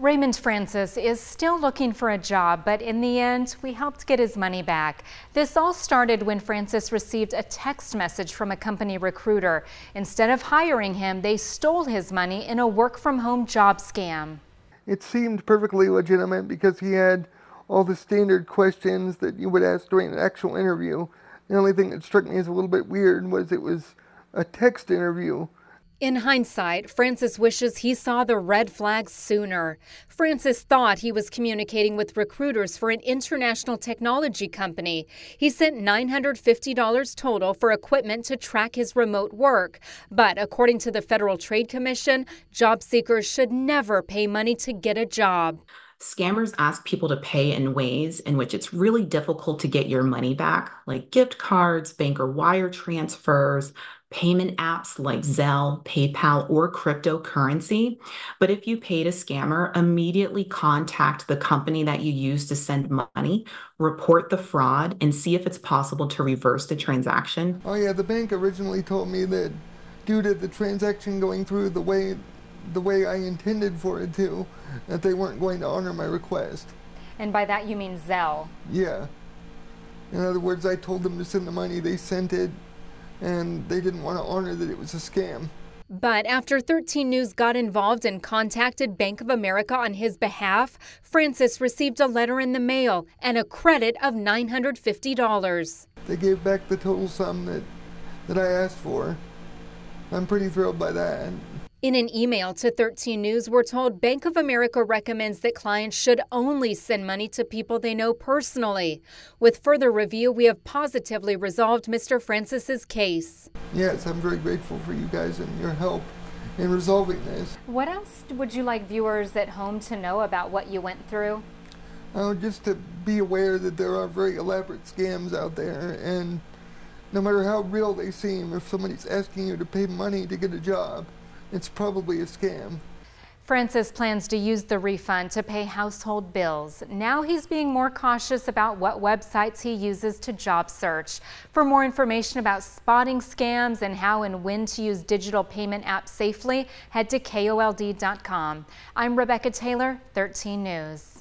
Raymond Francis is still looking for a job, but in the end, we helped get his money back. This all started when Francis received a text message from a company recruiter. Instead of hiring him, they stole his money in a work from home job scam. It seemed perfectly legitimate because he had all the standard questions that you would ask during an actual interview. The only thing that struck me as a little bit weird was it was a text interview. In hindsight, Francis wishes he saw the red flags sooner. Francis thought he was communicating with recruiters for an international technology company. He sent $950 total for equipment to track his remote work. But according to the Federal Trade Commission, job seekers should never pay money to get a job. Scammers ask people to pay in ways in which it's really difficult to get your money back, like gift cards, bank or wire transfers, payment apps like mm-hmm. Zelle, PayPal, or cryptocurrency. But if you paid a scammer, immediately contact the company that you use to send money, report the fraud, and see if it's possible to reverse the transaction. Oh, yeah, the bank originally told me that due to the transaction going through the way the way I intended for it to, that they weren't going to honor my request. And by that you mean Zelle? Yeah. In other words, I told them to send the money, they sent it, and they didn't want to honor that it was a scam. But after 13 News got involved and contacted Bank of America on his behalf, Francis received a letter in the mail and a credit of $950. They gave back the total sum that, that I asked for. I'm pretty thrilled by that. In an email to 13 News, we're told Bank of America recommends that clients should only send money to people they know personally. With further review, we have positively resolved Mr. Francis's case. Yes, I'm very grateful for you guys and your help in resolving this. What else would you like viewers at home to know about what you went through? Oh, just to be aware that there are very elaborate scams out there, and no matter how real they seem, if somebody's asking you to pay money to get a job, it's probably a scam. Francis plans to use the refund to pay household bills. Now he's being more cautious about what websites he uses to job search. For more information about spotting scams and how and when to use digital payment apps safely, head to KOLD.com. I'm Rebecca Taylor, 13 News.